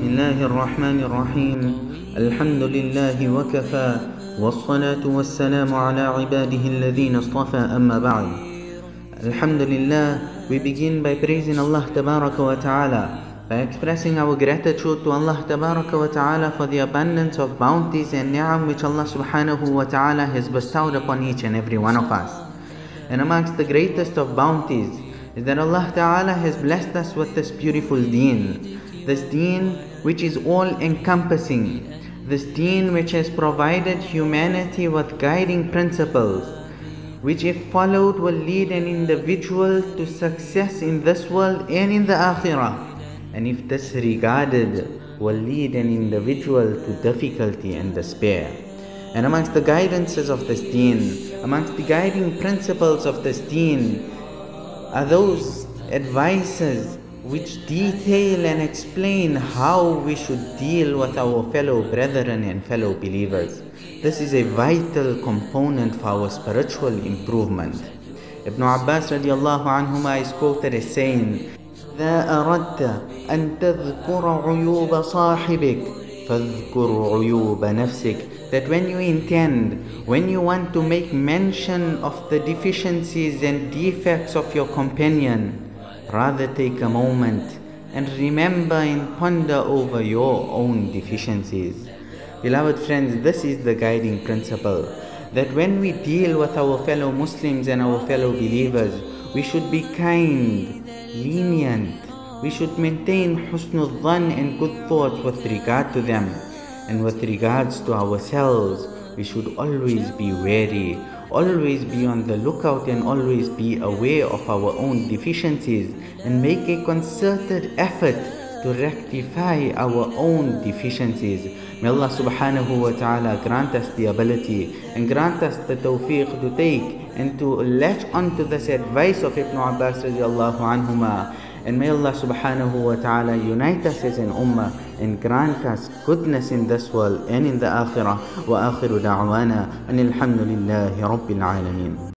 بسم الله الرحمن الرحيم الحمد لله وكفى والصلاة والسلام على عباده الذين اصطفى أما بعد Alhamdulillah, we begin by praising Allah Tabaraka wa Ta'ala, by expressing our gratitude to Allah Tabaraka wa Ta'ala for the abundance of bounties and ni'am which Allah Subhanahu wa Ta'ala has bestowed upon each and every one of us. And amongst the greatest of bounties is that Allah Ta'ala has blessed us with this beautiful deen, this deen which is all encompassing, this deen which has provided humanity with guiding principles which if followed will lead an individual to success in this world and in the akhirah. And if disregarded will lead an individual to difficulty and despair. And amongst the guidances of this deen amongst the guiding principles of this deen are those advices which detail and explain how we should deal with our fellow brethren and fellow believers. This is a vital component for our spiritual improvement. Ibn Abbas radiallahu anhuma is quoted as saying, إذا أردت أن تذكر عيوب صاحبك فاذكر عيوب نفسك that when you intend, when you want to make mention of the deficiencies and defects of your companion, Rather take a moment and remember and ponder over your own deficiencies. Beloved friends, this is the guiding principle that when we deal with our fellow Muslims and our fellow believers, we should be kind, lenient, we should maintain husnul dhan and good thoughts with regard to them. And with regards to ourselves, we should always be wary always be on the lookout and always be aware of our own deficiencies and make a concerted effort to rectify our own deficiencies. May Allah subhanahu wa ta'ala grant us the ability and grant us the tawfiq to take and to latch onto this advice of Ibn Abbas radiallahu anhuma and may Allah subhanahu wa ta'ala unite us as an ummah and grant us goodness in this world and in the akhirah. Wa akhiru da'wana and alhamdulillahi rabbil alameen.